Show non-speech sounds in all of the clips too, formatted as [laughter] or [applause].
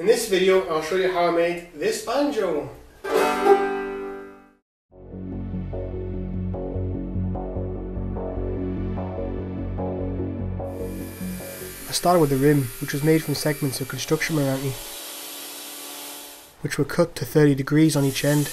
In this video I'll show you how I made this banjo. I started with the rim, which was made from segments of construction meranti, which were cut to 30 degrees on each end.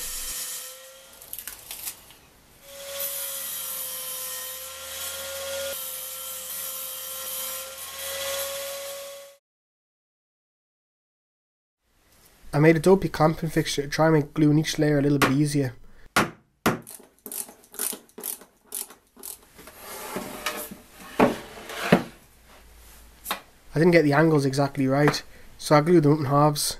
I made a dopey clamping fixture to try and make gluing each layer a little bit easier. I didn't get the angles exactly right, so I glued them up in halves.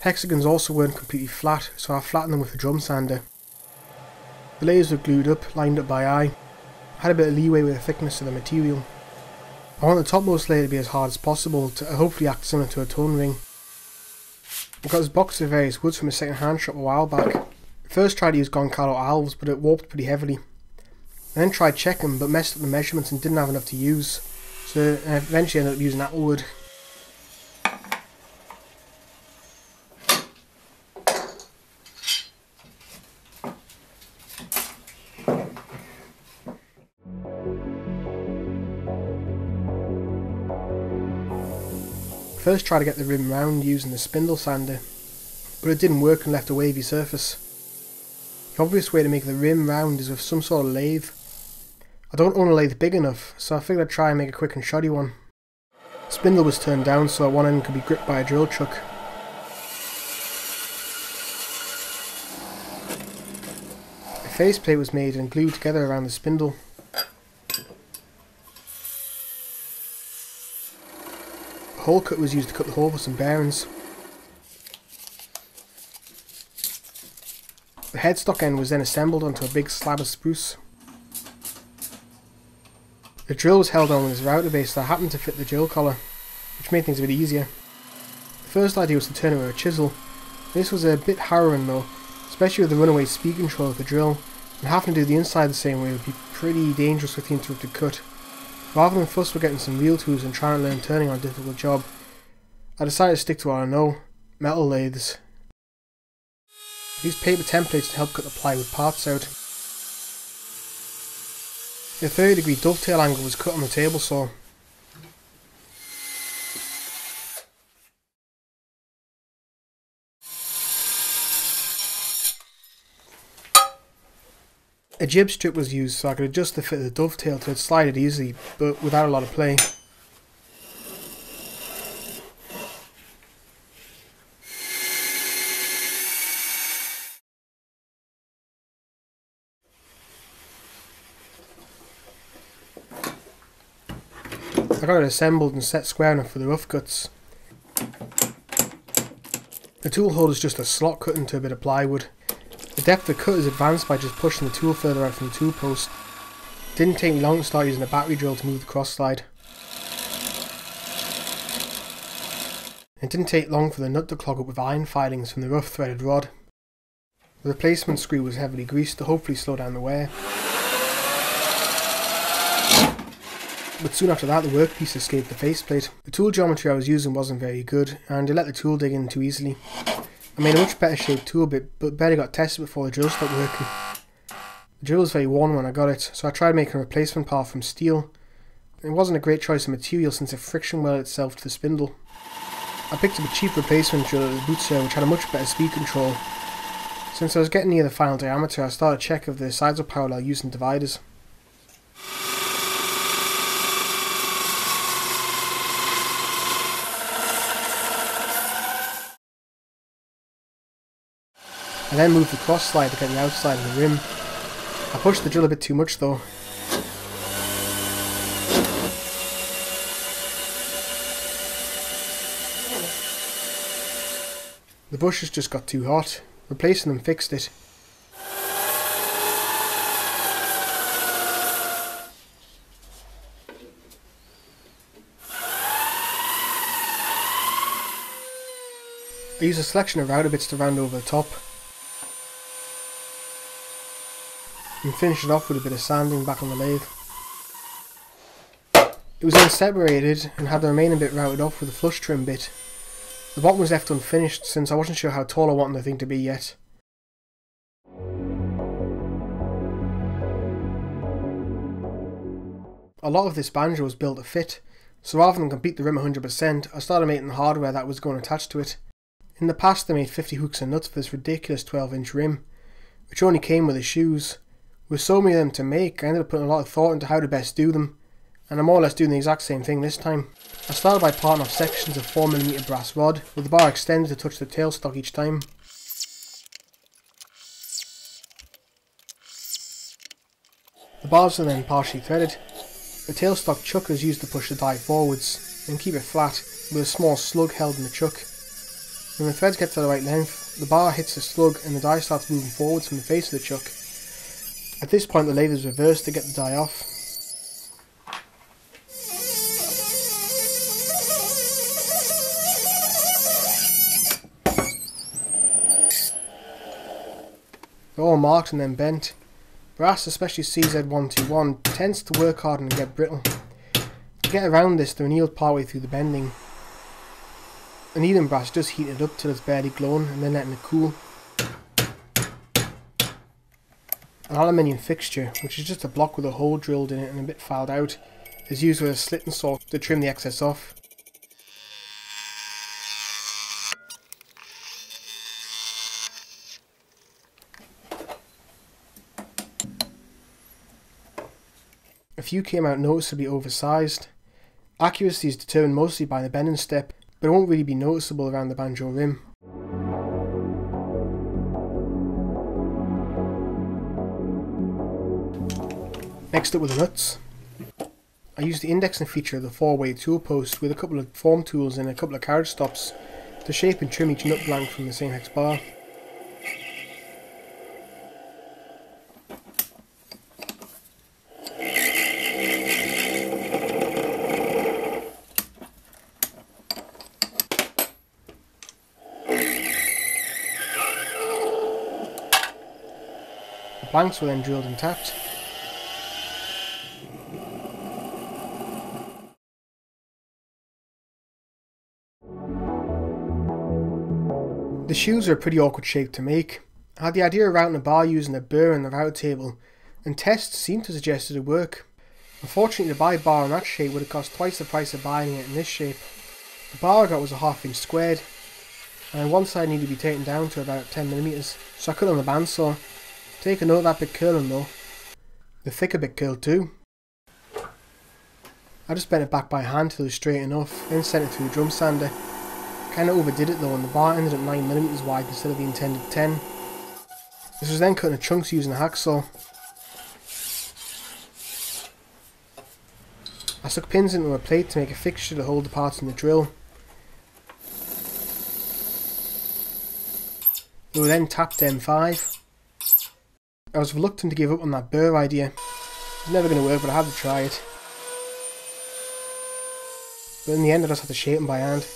Hexagons also weren't completely flat, so I flattened them with a drum sander. The layers were glued up, lined up by eye. Had a bit of leeway with the thickness of the material. I want the topmost layer to be as hard as possible to uh, hopefully act similar to a tone ring. I got this box of various woods from a second hand shop a while back. First tried to use Goncalo Alves, but it warped pretty heavily. I then tried chechen, but messed up the measurements and didn't have enough to use, so I eventually ended up using Applewood. First tried to get the rim round using the spindle sander, but it didn't work and left a wavy surface. The obvious way to make the rim round is with some sort of lathe. I don't own a lathe big enough, so I figured I'd try and make a quick and shoddy one. The spindle was turned down so that one end could be gripped by a drill chuck. A faceplate was made and glued together around the spindle. Hole cut was used to cut the hole for some bearings. The headstock end was then assembled onto a big slab of spruce. The drill was held on with this router base that happened to fit the drill collar, which made things a bit easier. The first idea was to turn it with a chisel. This was a bit harrowing though, especially with the runaway speed control of the drill, and having to do the inside the same way would be pretty dangerous with the interrupted cut. Rather than fuss with getting some real tools and trying to learn turning on a difficult job, I decided to stick to what I know, metal lathes. I used paper templates to help cut the plywood parts out. The 30 degree dovetail angle was cut on the table saw. A jib strip was used so I could adjust the fit of the dovetail to slide it easily, but without a lot of play. I got it assembled and set square enough for the rough cuts. The tool holder is just a slot cut into a bit of plywood. The depth of cut is advanced by just pushing the tool further out from the tool post. Didn't take me long to start using a battery drill to move the cross slide. It didn't take long for the nut to clog up with iron filings from the rough threaded rod. The replacement screw was heavily greased to hopefully slow down the wear. But soon after that the workpiece escaped the faceplate. The tool geometry I was using wasn't very good, and it let the tool dig in too easily. I made a much better shaped tool bit, but better got tested before the drill stopped working. The drill was very worn when I got it, so I tried making a replacement part from steel. It wasn't a great choice of material since it friction welded itself to the spindle. I picked up a cheap replacement drill at the boot sale which had a much better speed control. Since I was getting near the final diameter, I started a check if the sides were parallel using dividers. I then moved the cross slide to get the outside of the rim. I pushed the drill a bit too much though. The bushes just got too hot. Replacing them fixed it. I used a selection of router bits to round over the top. And finish it off with a bit of sanding back on the lathe. It was then separated and had the remaining bit routed off with a flush trim bit. The bottom was left unfinished since I wasn't sure how tall I wanted the thing to be yet. A lot of this banjo was built to fit, so rather than complete the rim 100%, I started making the hardware that was going attached to it. In the past I made 50 hooks and nuts for this ridiculous 12 inch rim, which only came with the shoes. With so many of them to make, I ended up putting a lot of thought into how to best do them, and I'm more or less doing the exact same thing this time. I started by parting off sections of 4mm brass rod, with the bar extended to touch the tailstock each time. The bars are then partially threaded. The tailstock chuck is used to push the die forwards and keep it flat with a small slug held in the chuck. When the threads get to the right length, the bar hits the slug and the die starts moving forwards from the face of the chuck. At this point the lathe is reversed to get the die off. They're all marked and then bent. Brass, especially CZ121, tends to work hard and get brittle. To get around this, they're annealed partway through the bending. Annealing brass does heat it up till it's barely glowing and then letting it cool. An aluminium fixture, which is just a block with a hole drilled in it and a bit filed out, is used with a slitting saw to trim the excess off. A few came out noticeably oversized. Accuracy is determined mostly by the bending step, but it won't really be noticeable around the banjo rim. Next up with the nuts. I used the indexing feature of the 4-way tool post with a couple of form tools and a couple of carriage stops to shape and trim each nut blank from the same hex bar. The blanks were then drilled and tapped. The shoes are a pretty awkward shape to make. I had the idea of routing a bar using a burr and the route table, and tests seemed to suggest it would work. Unfortunately, to buy bar in that shape would have cost twice the price of buying it in this shape. The bar I got was a half inch squared, and one side needed to be taken down to about 10mm, so I cut on the bandsaw Take a note of that bit curling though. The thicker bit curled too. I just bent it back by hand till it was straight enough, then sent it through the drum sander. Kinda overdid it though and the bar ended up 9mm wide instead of the intended 10. This was then cut into chunks using a hacksaw. I stuck pins into a plate to make a fixture to hold the parts in the drill. We were then tapped M5. I was reluctant to give up on that burr idea. It's never going to work, but I had to try it. But in the end, I just had to shape them by hand.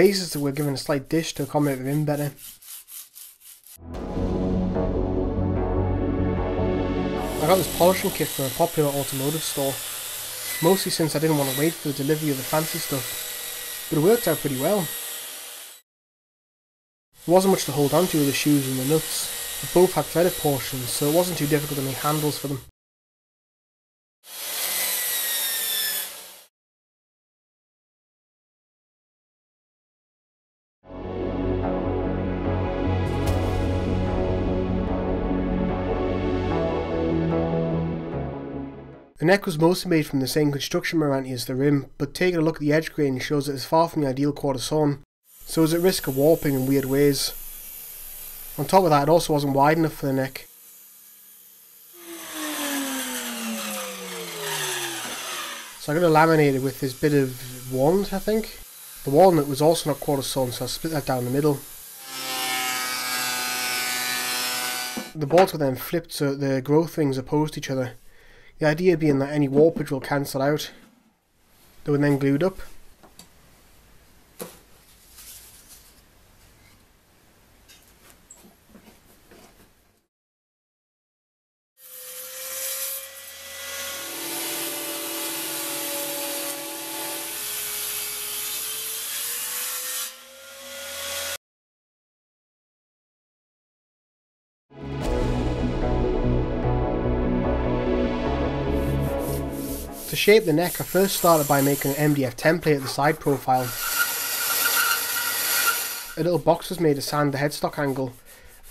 The bases were given a slight dish to accommodate the rim better. I got this polishing kit from a popular automotive store, mostly since I didn't want to wait for the delivery of the fancy stuff, but it worked out pretty well. There wasn't much to hold onto with the shoes and the nuts, but both had threaded portions, so it wasn't too difficult to make handles for them. The neck was mostly made from the same construction Meranti as the rim, but taking a look at the edge grain shows it's far from the ideal quarter sawn, so it's at risk of warping in weird ways. On top of that, it also wasn't wide enough for the neck. So I got to laminate it with this bit of walnut, I think. The walnut was also not quarter sawn, so I split that down the middle. The boards were then flipped so the growth rings opposed each other. The idea being that any warpage will cancel out. They were then glued up. To shape the neck, I first started by making an MDF template of the side profile. A little box was made to sand the headstock angle,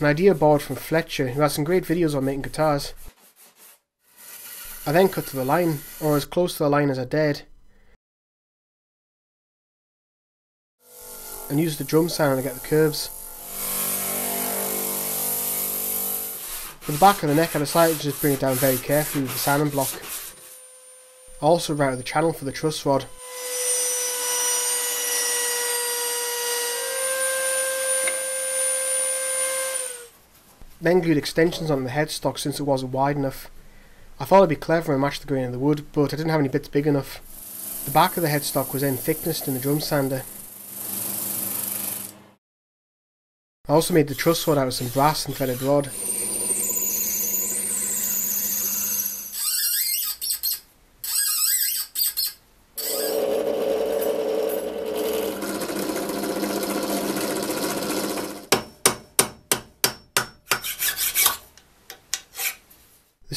an idea borrowed from Fletcher, who has some great videos on making guitars. I then cut to the line, or as close to the line as I dared, and used the drum sander to get the curves. For the back of the neck I decided to just bring it down very carefully with the sanding block. Also routed the channel for the truss rod. Then glued extensions on the headstock since it wasn't wide enough. I thought it'd be clever and match the grain of the wood, but I didn't have any bits big enough. The back of the headstock was then thicknessed in the drum sander. I also made the truss rod out of some brass and threaded rod.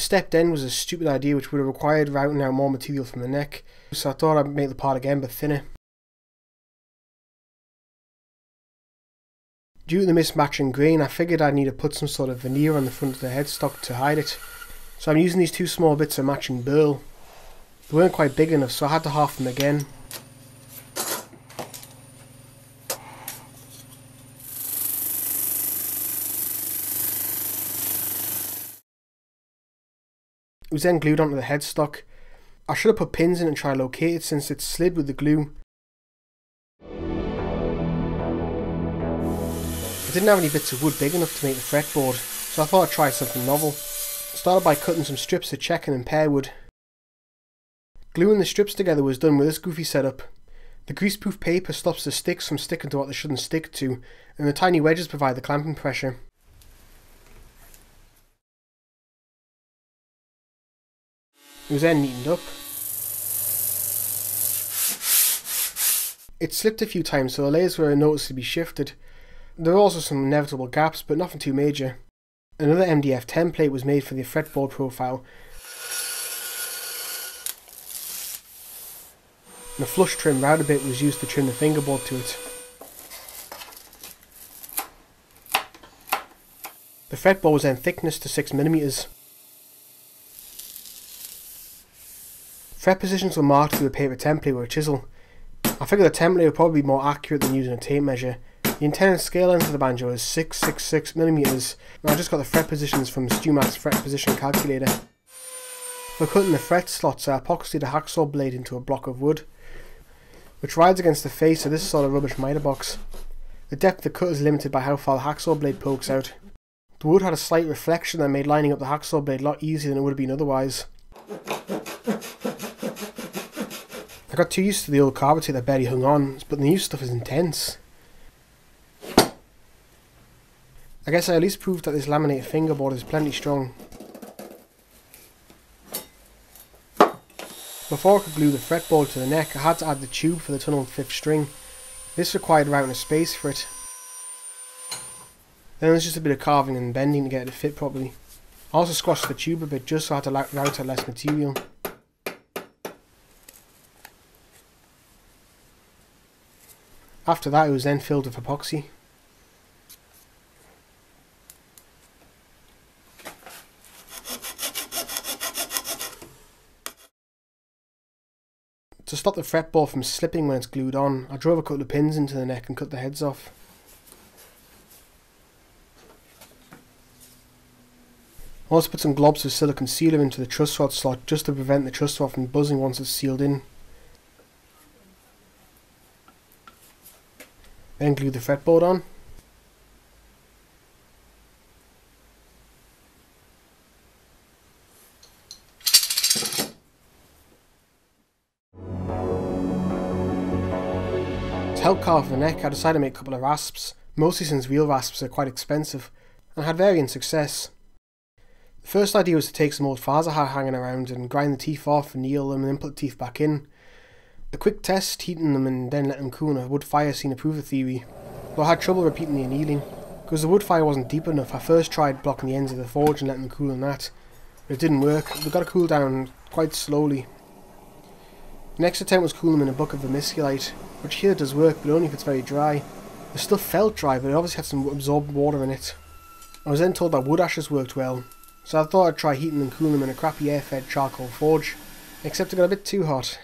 The stepped end was a stupid idea which would have required routing out more material from the neck, so I thought I'd make the part again but thinner. Due to the mismatching grain, I figured I'd need to put some sort of veneer on the front of the headstock to hide it. So I'm using these two small bits of matching burl. They weren't quite big enough so I had to half them again. Was then glued onto the headstock. I should have put pins in and try to locate it since it slid with the glue. I didn't have any bits of wood big enough to make the fretboard, so I thought I'd try something novel. I started by cutting some strips of chechen and pear wood. Gluing the strips together was done with this goofy setup. The greaseproof paper stops the sticks from sticking to what they shouldn't stick to, and the tiny wedges provide the clamping pressure. It was then neatened up. It slipped a few times so the layers were noticeably shifted. There were also some inevitable gaps but nothing too major. Another MDF template was made for the fretboard profile. A flush trim router bit was used to trim the fingerboard to it. The fretboard was then thickness to 6mm. Fret positions were marked through a paper template with a chisel. I figure the template would probably be more accurate than using a tape measure. The intended scale length of the banjo is 666mm, and I just got the fret positions from StewMac's fret position calculator. For cutting the fret slots, I epoxied a hacksaw blade into a block of wood, which rides against the face of this sort of rubbish miter box. The depth of the cut is limited by how far the hacksaw blade pokes out. The wood had a slight reflection that made lining up the hacksaw blade a lot easier than it would have been otherwise. I got too used to the old carpet that barely hung on, but the new stuff is intense. I guess I at least proved that this laminated fingerboard is plenty strong. Before I could glue the fretboard to the neck, I had to add the tube for the tunneled fifth string. This required routing a space for it. Then there's just a bit of carving and bending to get it to fit properly. I also squashed the tube a bit just so I had to route out less material. After that it was then filled with epoxy. To stop the fretboard from slipping when it's glued on, I drove a couple of pins into the neck and cut the heads off. I also put some globs of silicone sealer into the truss rod slot just to prevent the truss rod from buzzing once it's sealed in. and glue the fretboard on. To help carve the neck I decided to make a couple of rasps, mostly since real rasps are quite expensive, and had varying success. The first idea was to take some old Fazer hanging around and grind the teeth off and kneel them and then put the teeth back in, a quick test, heating them and then letting them cool in a wood fire seemed to prove the theory, but I had trouble repeating the annealing. Because the wood fire wasn't deep enough, I first tried blocking the ends of the forge and letting them cool in that, but it didn't work. They got to cool down quite slowly. The next attempt was cooling them in a bucket of vermiculite, which here does work, but only if it's very dry. The stuff felt dry, but it obviously had some absorbed water in it. I was then told that wood ashes worked well, so I thought I'd try heating and cooling them in a crappy air-fed charcoal forge, except it got a bit too hot.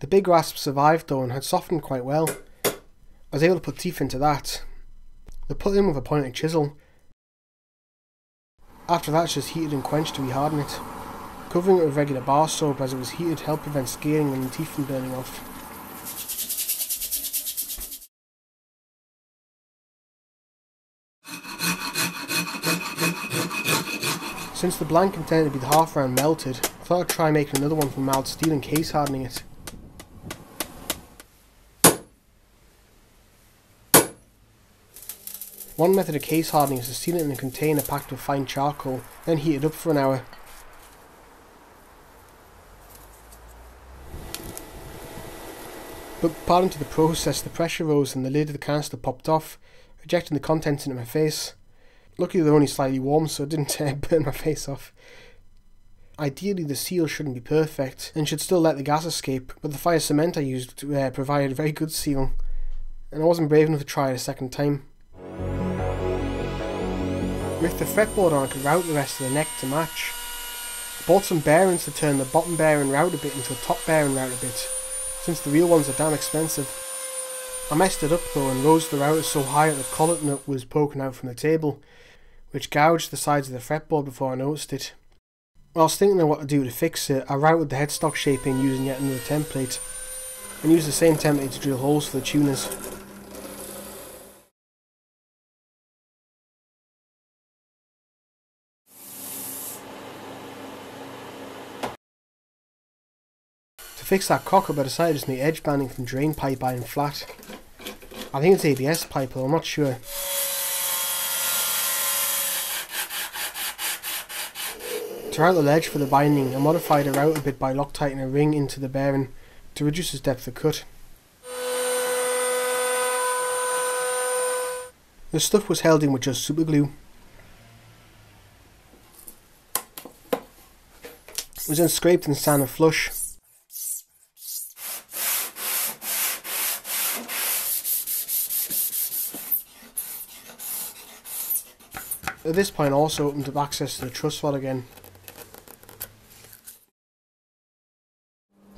The big rasp survived though and had softened quite well. I was able to put teeth into that. They put in with a pointed chisel. After that, it's just heated and quenched to reharden it. Covering it with regular bar soap as it was heated helped prevent scaling and the teeth from burning off. Since the blank intended to be the half round melted, I thought I'd try making another one from mild steel and case hardening it. One method of case hardening is to seal it in a container packed with fine charcoal, then heat it up for an hour. But pardon to the process, the pressure rose and the lid of the canister popped off, ejecting the contents into my face. Luckily they're only slightly warm so it didn't [laughs] uh, burn my face off. Ideally the seal shouldn't be perfect and should still let the gas escape, but the fire cement I used uh, provided a very good seal, and I wasn't brave enough to try it a second time. With the fretboard on I could route the rest of the neck to match. I bought some bearings to turn the bottom bearing route a bit into a top bearing route a bit, since the real ones are damn expensive. I messed it up though and rose the router so high that the collet nut was poking out from the table, which gouged the sides of the fretboard before I noticed it. Was thinking of what to do to fix it, I routed the headstock shaping using yet another template, and used the same template to drill holes for the tuners. Fix that cock up I decided to just edge banding from drain pipe iron flat. I think it's ABS pipe but I'm not sure. To route the ledge for the binding, I modified the router bit by loctiting a ring into the bearing to reduce its depth of cut. The stuff was held in with just super glue. It was then scraped and sanded flush At this point also opened up access to the truss rod again.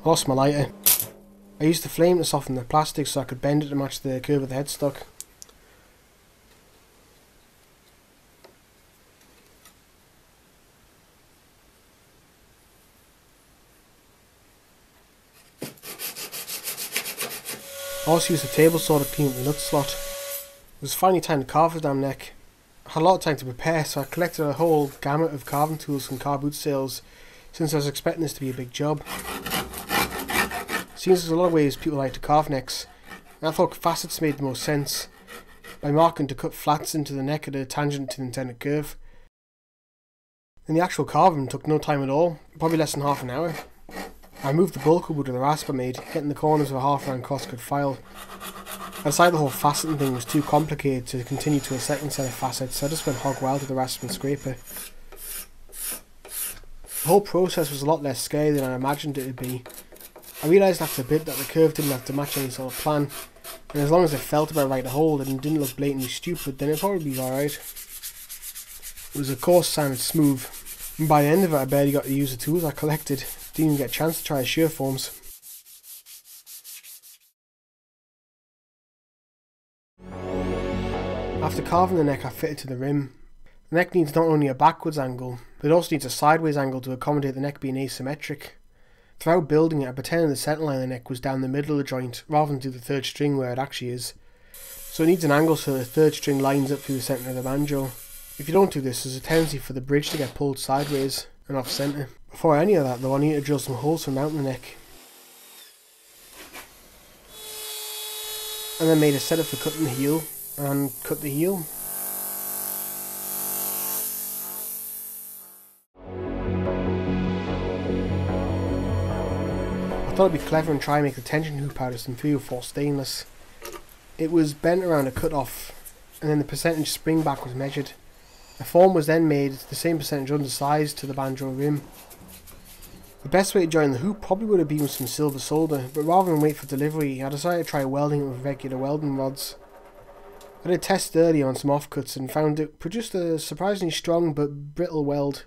Lost my lighter. I used the flame to soften the plastic so I could bend it to match the curve of the headstock. I also used a table saw to clean up the nut slot. It was finally time to carve the damn neck had a lot of time to prepare, so I collected a whole gamut of carving tools from car boot sales since I was expecting this to be a big job. Seems there's a lot of ways people like to carve necks, and I thought facets made the most sense, by marking to cut flats into the neck at a tangent to the intended curve. And the actual carving took no time at all, probably less than half an hour. I moved the bulk of wood with a rasp I made, getting the corners of a half round crosscut file, I decided the whole faceting thing was too complicated to continue to a second set of facets, so I just went hog wild with the rasp and scraper. The whole process was a lot less scary than I imagined it would be. I realised after a bit that the curve didn't have to match any sort of plan, and as long as it felt about right to hold and didn't look blatantly stupid, then it'd probably be alright. It was of course sounded smooth, and by the end of it I barely got to use the tools I collected, didn't even get a chance to try Surforms. After carving the neck I fitted it to the rim. The neck needs not only a backwards angle, but it also needs a sideways angle to accommodate the neck being asymmetric. Throughout building it I pretended the centerline of the neck was down the middle of the joint rather than to the third string where it actually is. So it needs an angle so the third string lines up through the centre of the banjo. If you don't do this there's a tendency for the bridge to get pulled sideways and off centre. Before any of that though I need to drill some holes for mounting the neck. and then made a setup for cutting the heel and cut the heel. I thought it'd be clever and try and make the tension hoop out of some 304 stainless. It was bent around a cut off and then the percentage spring back was measured. A form was then made the same percentage undersized to the banjo rim. The best way to join the hoop probably would have been with some silver solder, but rather than wait for delivery, I decided to try welding it with regular welding rods. I did test earlier on some offcuts and found it produced a surprisingly strong but brittle weld.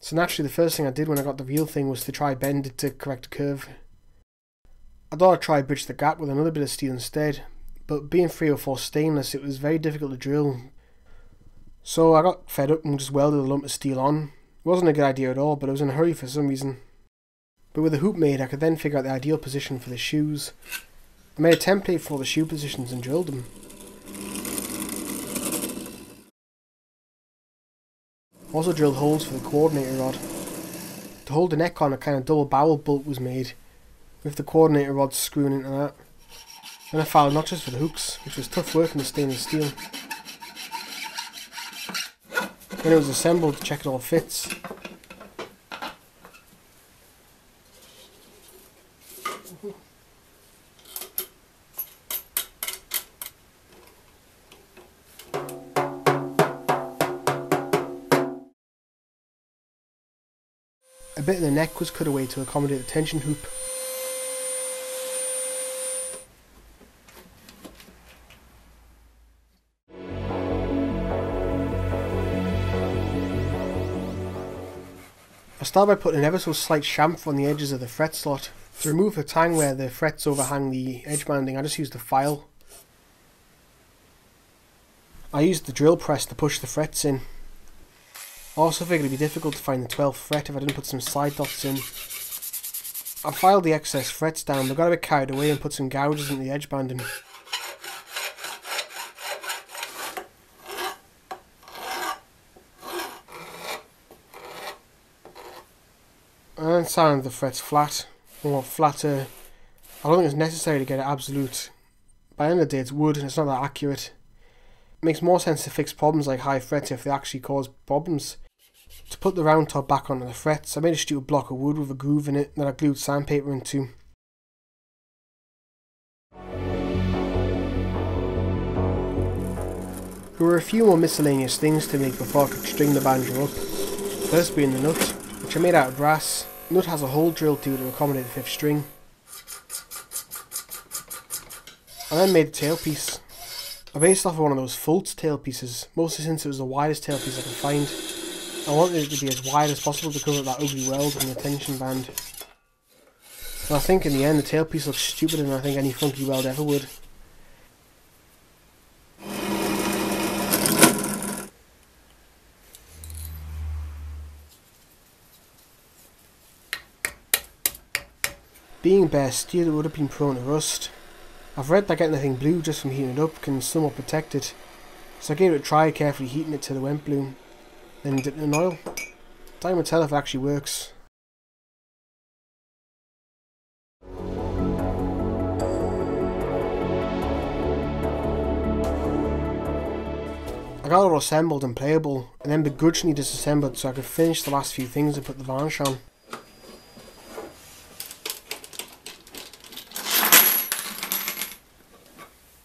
So naturally the first thing I did when I got the real thing was to try bend it to correct a curve. I thought I'd try bridge the gap with another bit of steel instead, but being 304 stainless it was very difficult to drill. So I got fed up and just welded a lump of steel on. It wasn't a good idea at all, but I was in a hurry for some reason. But with the hoop made, I could then figure out the ideal position for the shoes. I made a template for all the shoe positions and drilled them. Also drilled holes for the coordinator rod. To hold the neck on, a kind of double barrel bolt was made, with the coordinator rod screwing into that. Then I filed notches for the hooks, which was tough work in the stainless steel. Then it was assembled to check it all fits. Bit of the neck was cut away to accommodate the tension hoop. I start by putting an ever so slight chamfer on the edges of the fret slot. To remove the tang where the frets overhang the edge banding, I just used a file. I used the drill press to push the frets in. Also figured it'd be difficult to find the 12th fret if I didn't put some side dots in. I filed the excess frets down but got a bit carried away and put some gouges in the edge banding. And sand the frets flat, or flatter. I don't think it's necessary to get it absolute. By the end of the day it's wood and it's not that accurate. It makes more sense to fix problems like high frets if they actually cause problems. To put the round top back onto the frets, I made a stupid block of wood with a groove in it that I glued sandpaper into. There were a few more miscellaneous things to make before I could string the banjo up. First being the nut, which I made out of brass. The nut has a hole drilled through to accommodate the fifth string. I then made the tailpiece. I based off of one of those Fultz tailpieces, mostly since it was the widest tailpiece I could find. I wanted it to be as wide as possible to cover that ugly weld in the tension band. And I think in the end the tailpiece looks stupider than I think any funky weld ever would. Being bare steel it would have been prone to rust. I've read that getting the thing blue just from heating it up can somewhat protect it, so I gave it a try carefully heating it till it went blue. Then dipped it in oil. Time will tell if it actually works. I got it all assembled and playable, and then begrudgingly disassembled so I could finish the last few things and put the varnish on.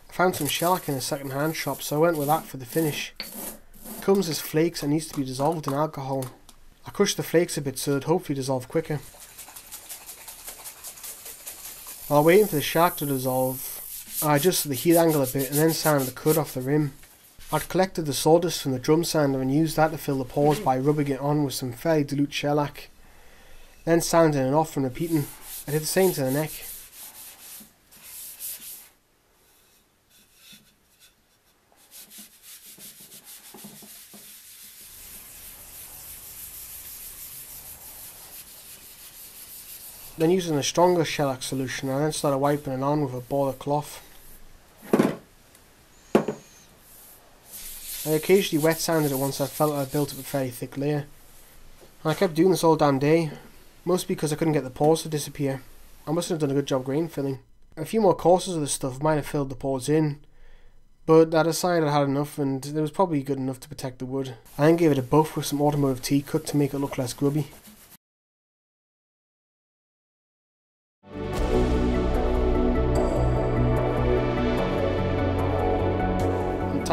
I found some shellac in a second hand shop so I went with that for the finish. Comes as flakes and needs to be dissolved in alcohol. I crushed the flakes a bit so it'd hopefully dissolve quicker. While waiting for the shark to dissolve, I adjusted the heat angle a bit and then sanded the cut off the rim. I'd collected the sawdust from the drum sander and used that to fill the pores by rubbing it on with some fairly dilute shellac. Then sanding it off and repeating. I did the same to the neck. Then using a stronger shellac solution I then started wiping it on with a ball of cloth. I occasionally wet sanded it once I felt I'd built up a fairly thick layer. And I kept doing this all damn day, mostly because I couldn't get the pores to disappear. I must have done a good job grain filling. A few more courses of this stuff might have filled the pores in, but I decided I had enough and it was probably good enough to protect the wood. I then gave it a buff with some automotive T-cut to make it look less grubby.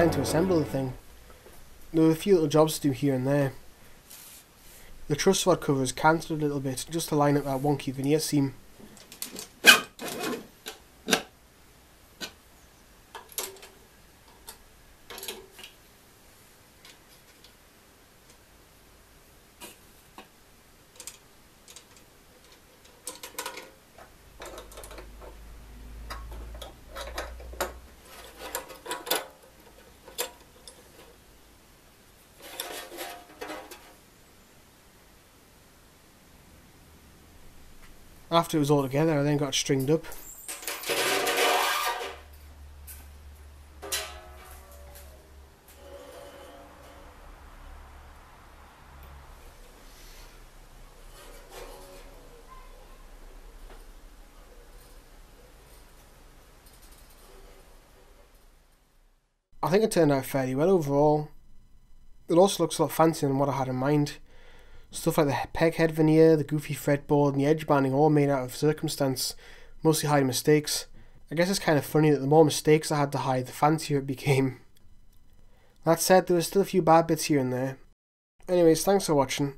Time to assemble the thing. There were a few little jobs to do here and there. The truss rod cover is canted a little bit just to line up that wonky veneer seam. After it was all together, I then got stringed up. I think it turned out fairly well overall. It also looks a lot fancier than what I had in mind. Stuff like the peghead veneer, the goofy fretboard, and the edge banding all made out of circumstance, mostly hiding mistakes. I guess it's kind of funny that the more mistakes I had to hide, the fancier it became. That said, there were still a few bad bits here and there. Anyways, thanks for watching.